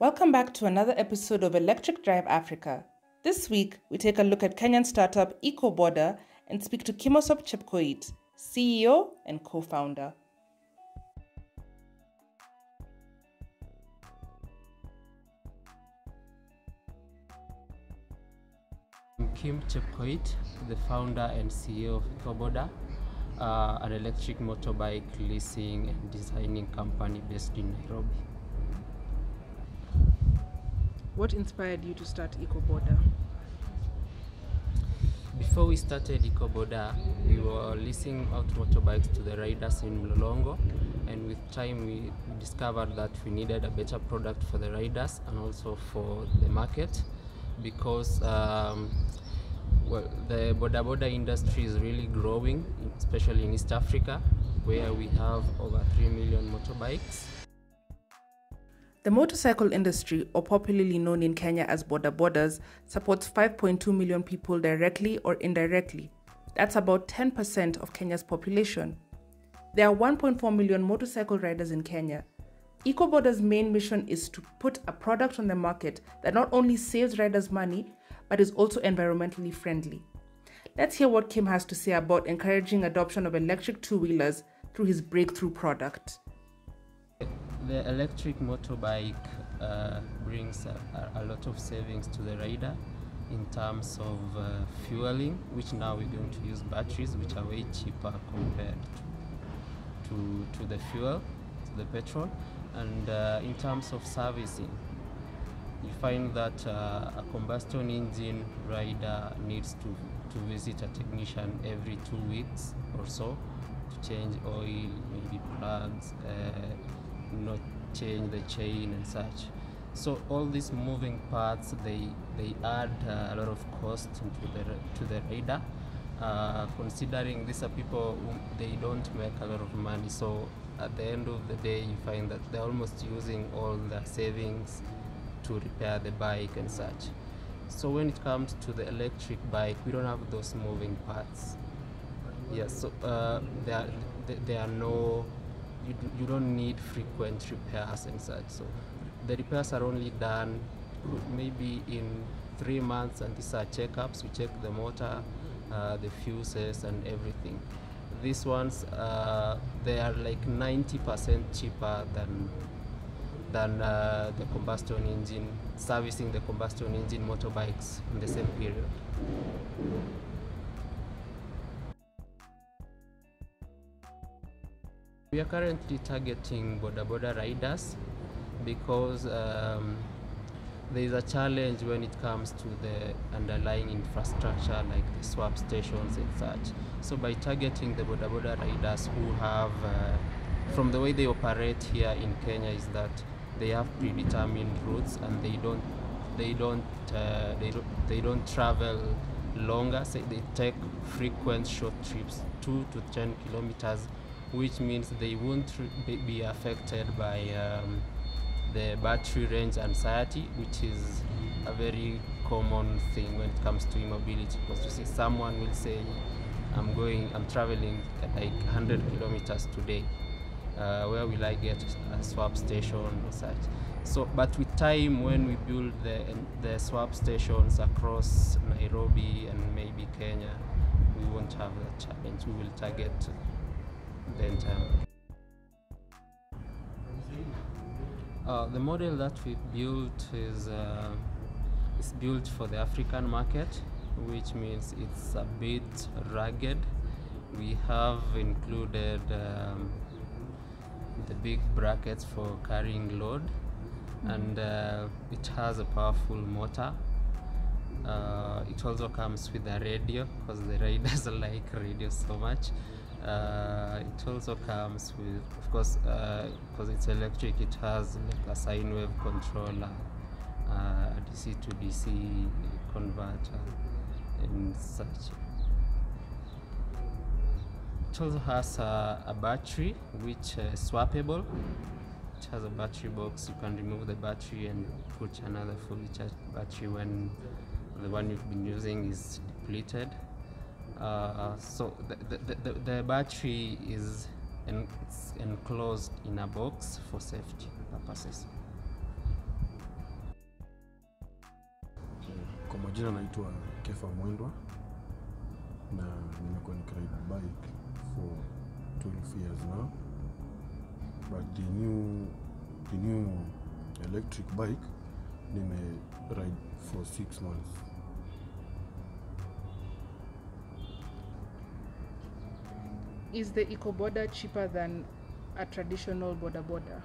Welcome back to another episode of Electric Drive Africa. This week, we take a look at Kenyan startup Ecobodaa and speak to Kimosop Chepkoit, CEO and co founder. I'm Kim Chepkoit, the founder and CEO of Ecobodaa, uh, an electric motorbike leasing and designing company based in Nairobi. What inspired you to start Ecobodaa? Before we started Ecobodaa, we were leasing out motorbikes to the riders in Mlolongo, and with time we, discovered that we needed a better product for the riders and also for the market because um, well, the boda boda industry is really growing, especially in East Africa, where we have over 3 million motorbikes. The motorcycle industry, or popularly known in Kenya as Boda Bodas, supports 5.2 million people directly or indirectly. That's about 10% of Kenya's population. There are 1.4 million motorcycle riders in Kenya. Ecobodaa's main mission is to put a product on the market that not only saves riders money, but is also environmentally friendly. Let's hear what Kim has to say about encouraging adoption of electric two wheelers through his breakthrough product. The electric motorbike uh, brings a, a, lot of savings to the rider in terms of uh, fueling, which now we're going to use batteries, which are way cheaper compared to, to, to the fuel, to the petrol. And uh, in terms of servicing, you find that uh, a combustion engine rider needs to, to visit a technician every two weeks or so to change oil, maybe plugs, not change the chain and such. So all these moving parts they they add uh, a lot of cost to the to the rider. Uh, considering these are people who they don't make a lot of money, so at the end of the day you find that they're almost using all their savings to repair the bike and such. So when it comes to the electric bike, we don't have those moving parts. Yes, so uh, there, there are no, you, do, you don't need frequent repairs and such. So the repairs are only done maybe in three months and these are checkups. We check the motor, uh, the fuses and everything. These ones, uh, they are like 90% cheaper than than uh, the combustion engine, servicing the combustion engine motorbikes in the same period. We are currently targeting Boda Boda riders because um, there is a challenge when it comes to the underlying infrastructure like the swap stations and such. So by targeting the Boda Boda riders who have, uh, from the way they operate here in Kenya is that they have predetermined routes and they don't they don't uh, they don't they don't travel longer they take frequent short trips 2 to 10 kilometers which means they won't be affected by um, the battery range anxiety which is a very common thing when it comes to e-mobility because you see someone will say i'm going i'm traveling like 100 kilometers today uh, where will I get a swap station or such. So, but with time, when we build the the swap stations across Nairobi and maybe Kenya, we won't have that challenge. We will target the entire. Uh, the model that we built is uh, is built for the African market, which means it's a bit rugged. We have included um, the big brackets for carrying load mm-hmm. and uh, it has a powerful motor uh, it also comes with a radio because the riders like radio so much uh, it also comes with of course because uh, it's electric it has like a sine wave controller uh, dc to dc converter and such. It also has a, a battery which is swappable. It has a battery box you can remove the battery and put another fully charged battery when the one you've been using is depleted Uh, uh, so the, the, the, the, battery is en enclosed in a box for safety purposes. Kwa majina naitwa Kefa Mwendwa na nimekuwa nikiride bike for 12 years now but the new, the new electric bike nime ride for 6 months Is the eco boda cheaper than a traditional boda boda?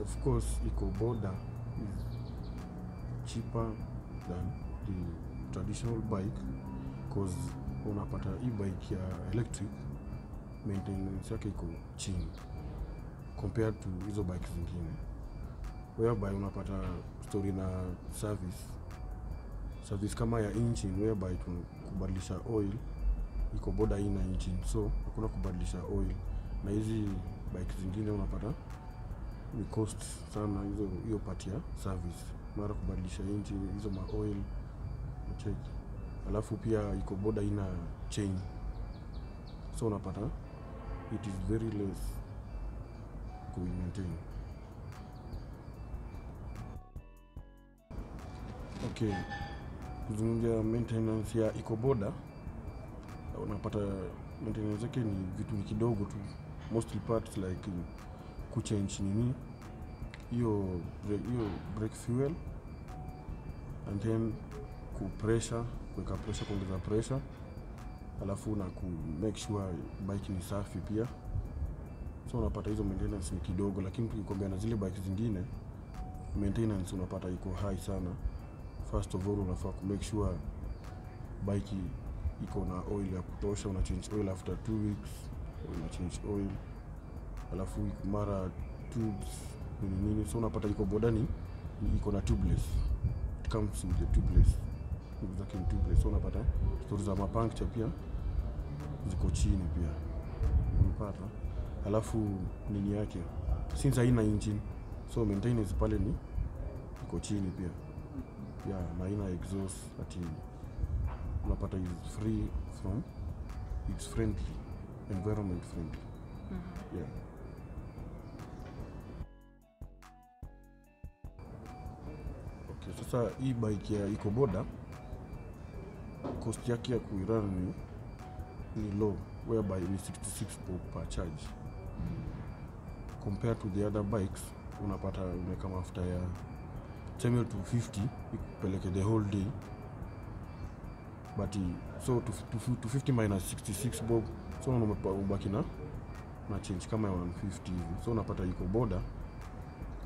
Of course, Ecobodaa is cheaper than the traditional bike cause unapata hii bike ya electric maintenance yake iko chini compared to hizo bike zingine, whereby unapata story na service service kama ya engine whereby kubadilisha oil iko boda ina engine so hakuna kubadilisha oil, na hizi bike zingine unapata ni cost sana hizo hiyo part ya service, mara kubadilisha engine hizo ma oil check, alafu pia iko boda ina chain, so unapata it is very less kuimaintain. Okay, kuzungumzia maintenance ya ecoboda, unapata maintenance yake ni vitu ni kidogo tu, mostly parts like kuchange nini hiyo hiyo brake fuel and then ku pressure, kuweka pressure, kuongeza pressure, alafu na ku make sure bike ni safi pia so unapata hizo maintenance ni kidogo, lakini tukikombea na zile bike zingine maintenance unapata iko high sana. First of all unafaa ku make sure bike iko na oil ya kutosha, una change oil after two weeks, una change oil alafu mara tubes nini nini, so unapata iko boda ni ni iko na tubeless, it comes with the tubeless, tube zake ni tubeless, so unapata stori za mapuncture pia ziko chini pia, unapata alafu nini yake since haina engine so maintenance pale ni iko chini pia yeah, na haina exhaust ati unapata is free from it's friendly environment friendly mm -hmm. yeah. Okay, sasa hii bike ya EcoBoda cost yake ya kuirun ni, ni low whereby ni 66 bob per charge compared to the other bikes unapata umeka mafuta ya tuseme 250 ikupeleke the whole day. But so 250 minus 66 bob so ubaki na na change kama ya 150 hivi. So unapata iko boda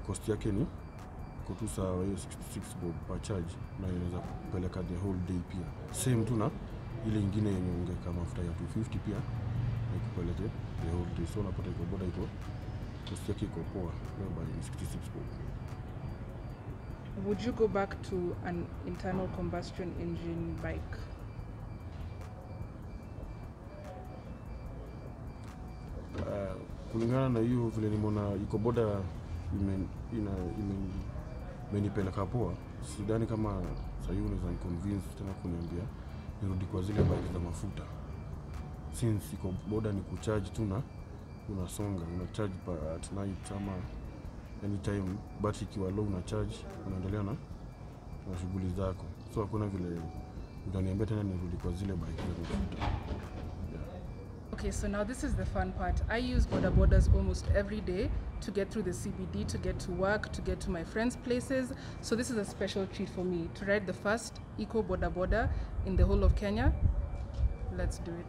cost yake ni iko tu sawa hiyo 66 bob per charge na inaweza kupeleka the whole day pia. Same tu na ile ingine yenye ungeka mafuta ya 250 pia na ikupeleke the whole day. So unapata iko boda iko cost yake iko poa ni 66 bob Would you go back to an internal combustion engine bike? Uh, kulingana na hiyo vile nimeona iko boda imenipeleka poa, sidhani kama sahii unaweza niconvince tena kuniambia nirudi kwa zile bike za mafuta, since iko boda ni kucharge tu na unasonga una charge pa at night ama anytime, but ikiwa low una charge unaendelea na na shughuli zako, so hakuna vile utaniambia tena nirudi kwa zile bike za mafuta. Okay, so now this is the fun part. I use Boda Bodas almost every day to get through the CBD, to get to work, to get to my friends' places. So this is a special treat for me to ride the first eco Boda Boda in the whole of Kenya. Let's do it.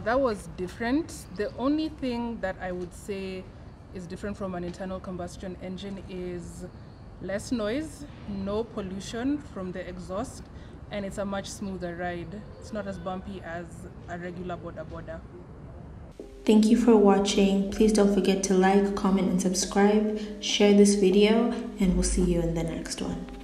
That was different. The only thing that I would say is different from an internal combustion engine is less noise, no pollution from the exhaust, and it's a much smoother ride. It's not as bumpy as a regular boda boda. Thank you for watching. Please don't forget to like, comment, and subscribe. Share this video, and we'll see you in the next one.